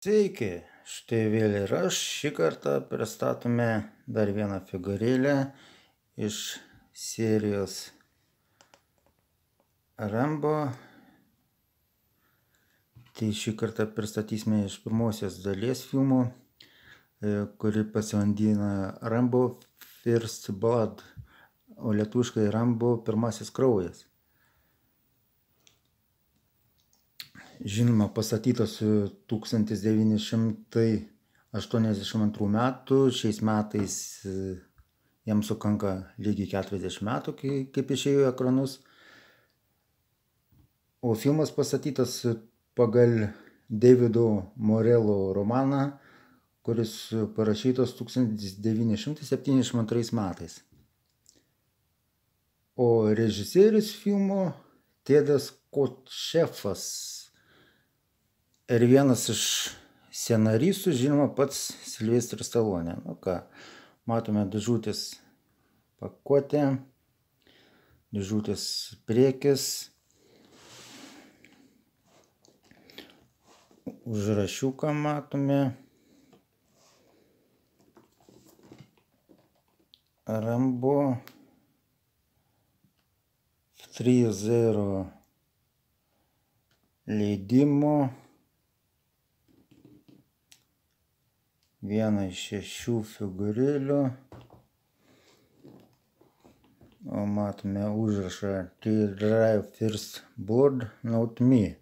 Sveiki, štai vėl ir aš šį kartą pristatome dar vieną figūrėlę iš serijos Rambo. Tai šį kartą pristatysime iš pirmosios dalies filmo, e, kuri pasivadina Rambo First Blood, o lietuviškai Rambo pirmasis kraujas. Žinoma pastatytas 1982 metų, šiais metais e, jam sukanka lygiai 40 metų, kaip išėjo ekranus. O filmas pastatytas pagal Davido Morelo romaną, kuris parašytas 1972 metais. O režisierius filmo Tėdas Kotšefas ir vienas iš scenaristų, žinoma, pats Silvestris Stalonė. Nu ką, matome dėžutės pakuotę, dėžutės priekis, užrašiuką matome. Rambo 3.0 leidimo vieną iš šešių figūrėlių. O matome užrašą To drive first blood, not me.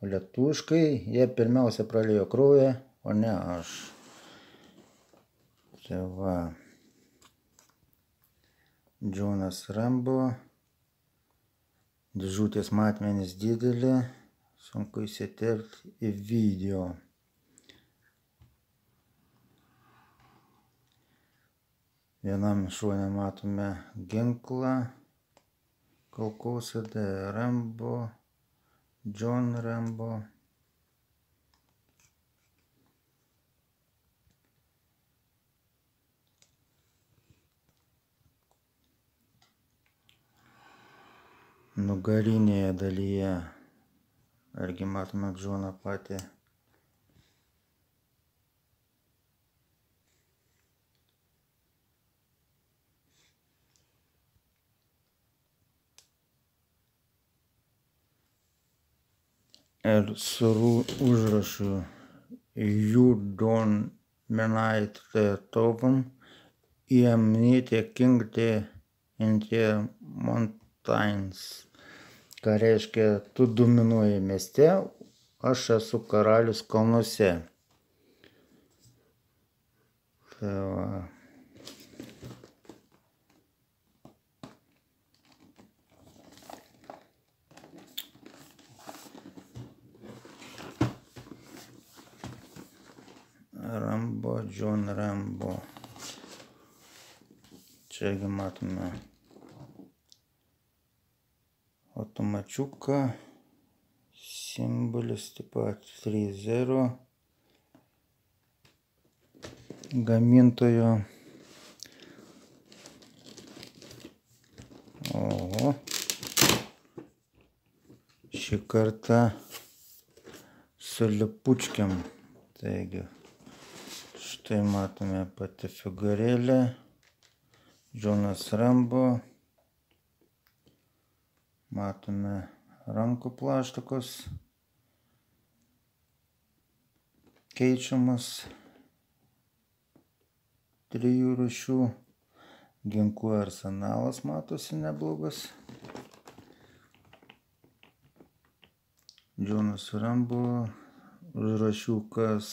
O lietuviškai jie pirmiausia pralėjo kraują, o ne aš. Tai va. Džonas Rambo. Dėžutės matmenys didelė. Sunku įsiterpti į video. Vienam šone matome ginklą, kulkosėdę Rambo, John Rambo. Nugarinėje dalyje, argi matome Džoną patį ir su užrašu You don't menite the token, iemnite kingte in the mountains. Ką reiškia, tu dominuoji mieste, aš esu karalius kalnuose. Tai va. Rambo, John Rambo. Čiagi matome automačiuką, simbolis taip pat 3.0 gamintojo. O šį kartą su lipučkiam. Taigi Štai matome pati figūrėlė. Džonas Rambo. Matome rankų plaštakos. Keičiamas trijų rušių. Ginklų arsenalas matosi neblogas. Džonas Rambo. Užrašiukas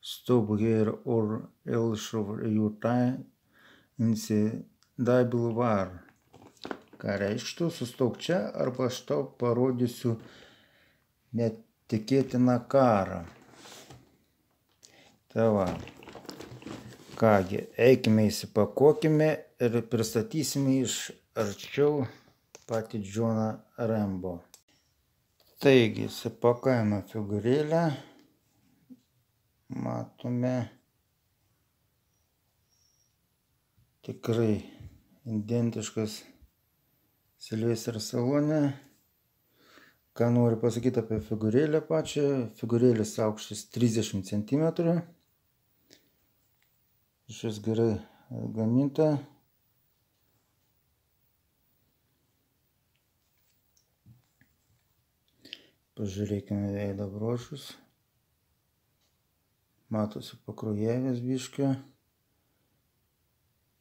stop here or else your time in double var. Ką reikštų, sustok čia arba aš tau parodysiu netikėtiną karą. Tai va. Kągi, eikime įsipakuokime ir pristatysime iš arčiau patį Džoną Rambo. Taigi, įsipakavome figūrėlę matome tikrai identiškas Silvestras Salonė. ką noriu pasakyti apie figūrėlę pačią. Figūrėlės aukštis 30 cm. Šis gerai gaminta. Pažiūrėkime veido brožus. Matosi pakrujėvės biškio.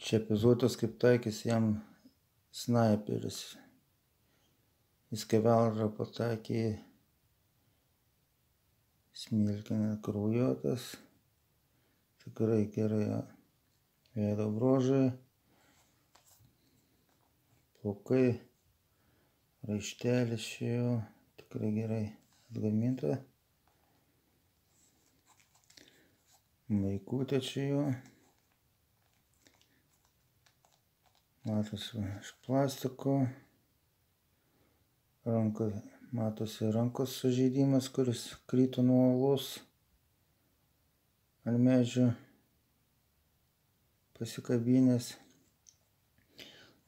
Čia epizodas kaip taikys jam snaiperis. į skeveldrą patakė smilkinę kraujotas. Tikrai gerai veido brožai, plaukai, raištelis jo tikrai gerai atgaminta. Maikutė čia jo. Matosi iš plastiko ranka matosi rankos sužeidimas, kuris kryto nuo uolos ant medžio pasikabinės.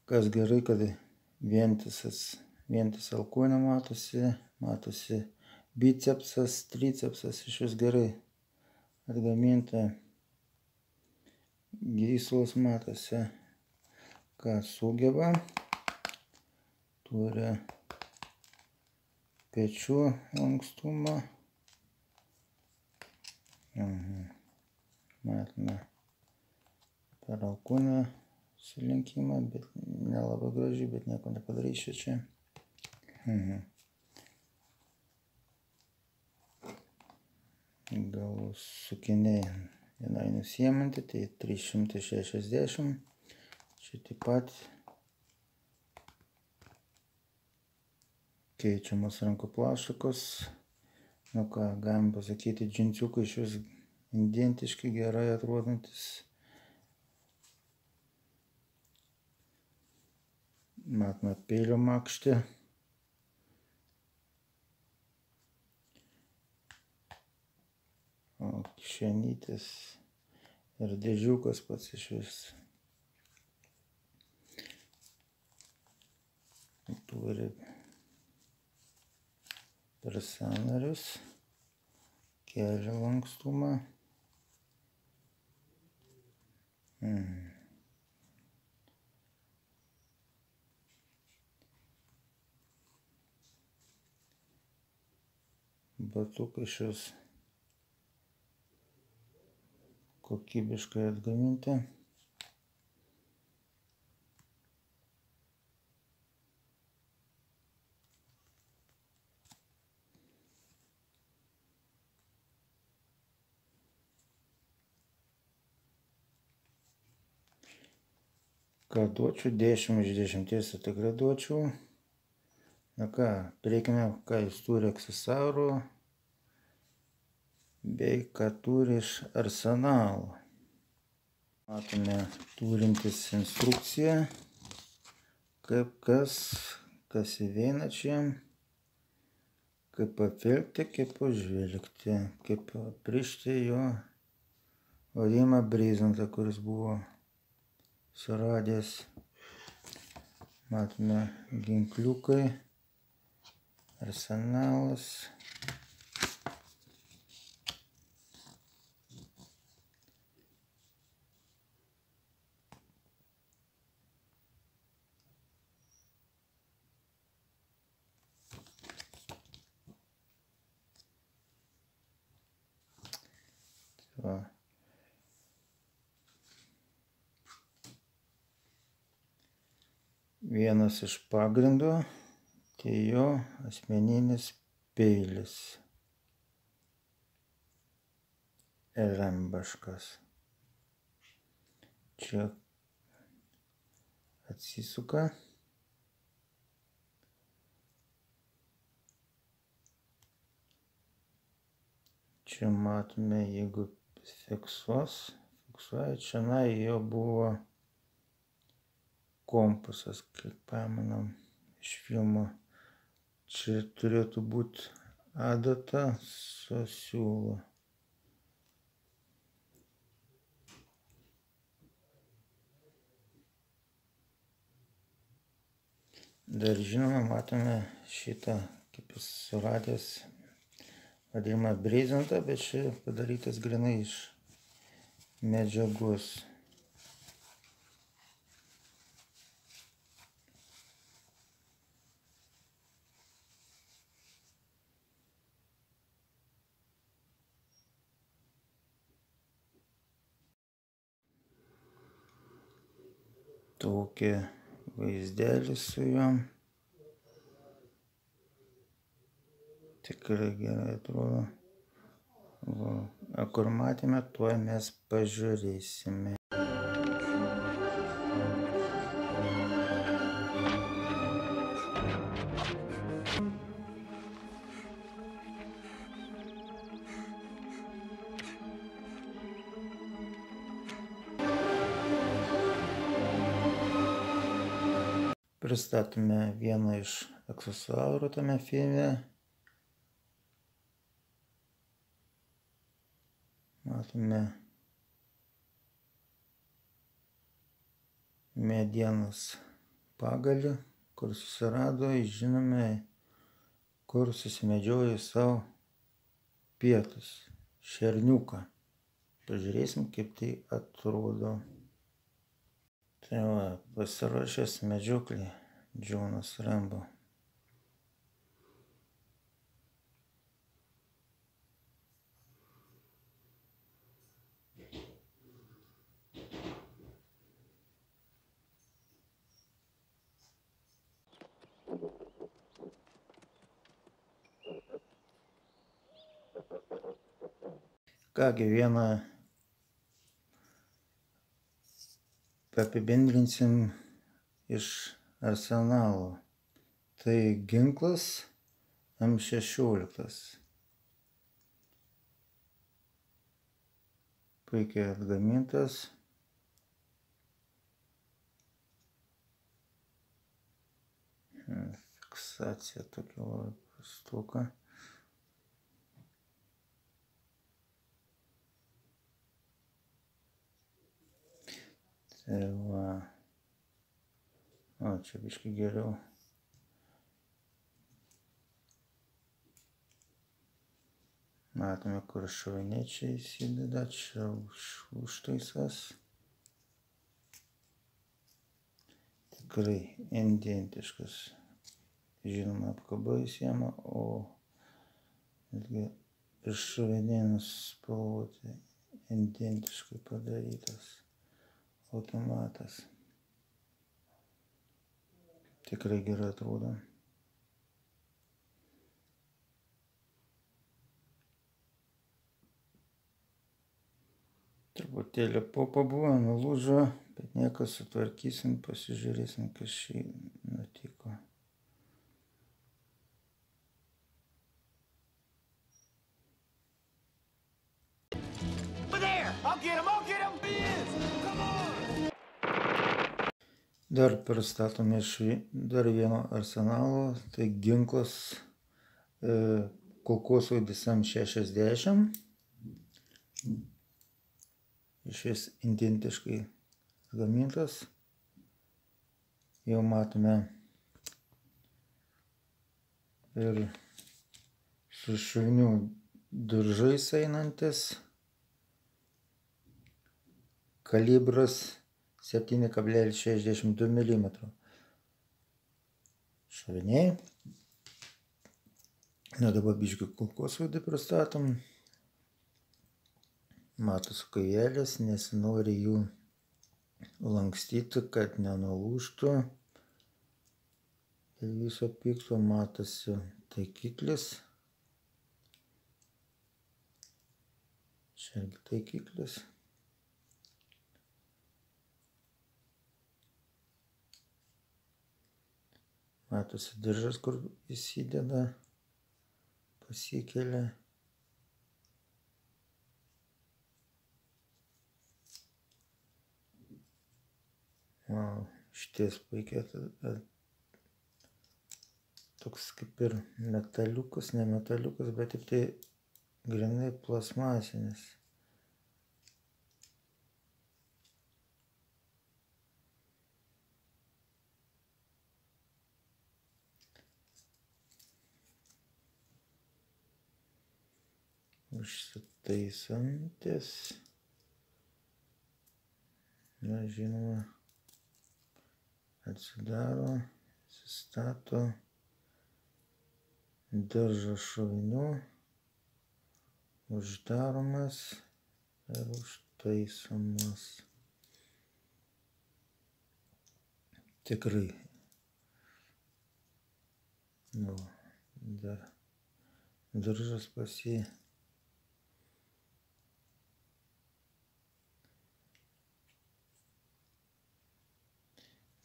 Kas gerai, kad vientisas, vientis alkūnė matosi, matosi bicepsas, tricepsas iš vis gerai atgaminta. Gyslos matosi, ką sugeba. Turi pečių lankstumą. Mhm. Matome per alkūnę sulinkimą, bet nelabai gražiai, bet nieko nepadarysiu čia. Mhm. Gal sukiniai vienai nusiemanti, tai 360. Čia taip pat keičiamas rankų plaštakos. Nu ką, galim pasakyti, džinsiukai iš vis identiški, gerai atrodantis. Matome peilio makštį. O kišenytis ir dėžiukas pats iš vis. Turi per sąnarius, kelio lankstumą. Hmm. Batukai šios kokybiškai atgaminti. ką duočiau, 10 iš 10 tikrai duočiau. Na ką, prieikime, ką jis turi aksesuarų, bei ką turi iš arsenalo. Matome turintis instrukciją, kaip kas, kas įveina čia, kaip apvilkti, kaip užvilkti, kaip prišti jo vadimą brizantą, kuris buvo suradęs. Matome ginkliukai, arsenalas. Va. Vienas iš pagrindų tai jo asmeninis peilis rembaškas. Čia atsisuka. Čia matome, jeigu fiksuos, fiksuoja, čia na, jo buvo kompasas, kaip pamenam iš filmo. Čia turėtų būti adata su siūlu. Dar žinoma, matome šitą, kaip jis suradęs vadinamą brezentą, bet čia padarytas grinai iš medžiagos. Tokį vaizdelį su juo. Tikrai gerai atrodo. Va, a kur matėme, tuo mes pažiūrėsime. Pristatome vieną iš aksesuarų tame filme. Matome medienos pagalį, kur susirado, žinome, kur susimedžiojo savo pietus, šerniuką. Pažiūrėsim, kaip tai atrodo. Tai va, pasiruošęs medžioklį Džonas Rambo. Kągi vieną apibendrinsim iš arsenalo. Tai ginklas M16. Puikiai atgamintas. Fiksacija tokia labai prastuka. Tai va. O, čia biškai geriau. Matome, kur šoviniai čia įsideda, čia už, užtaisas. Tikrai identiškas. Žinoma, apkaba įsiema, o netgi ir šoviniai nuspalvoti identiškai padarytas automatas. Tikrai gerai atrodo. Truputėlį popa buvo, nulūžo, bet nieko sutvarkysim, pasižiūrėsim, kas šį nutiko. Dar pristatome iš dar vieno arsenalo, tai ginklas e, kulkosvaidis M60. Iš vis identiškai gamintas. Jau matome ir su šulnių diržais einantis. Kalibras 7,62 mm. Šoviniai. Na dabar biškių kulkosvaidį pristatom. Matos kojelės, nesinori jų lankstyti, kad nenulūštų. Dėl viso pikto matosi taikiklis. Čia irgi taikiklis. Matosi diržas, kur įsideda, pasikelia. Wow, šties puikiai toks kaip ir metaliukas, ne metaliukas, bet tik tai grinai plasmasinis. Užsitaisantis. Na, žinoma, atsidaro, sustato diržo šovinių, uždaromas ir užtaisomas. Tikrai. Nu, dar diržas pas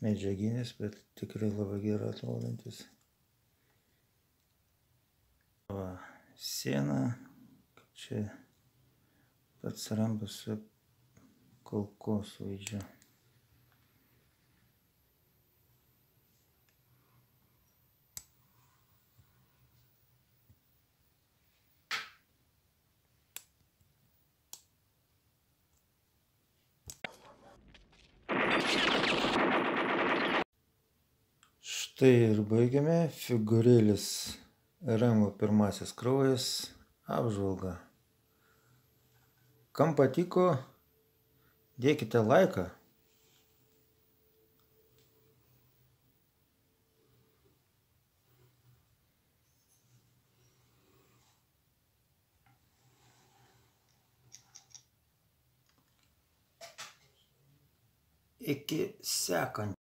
Medžiaginis, bet tikrai labai gerai atrodantis. Va, siena, čia pats rambas su kulkosvaidžiu. Štai ir baigiame figūrėlis Remo pirmasis kraujas apžvalgą. Kam patiko, dėkite laiką. Iki sekant.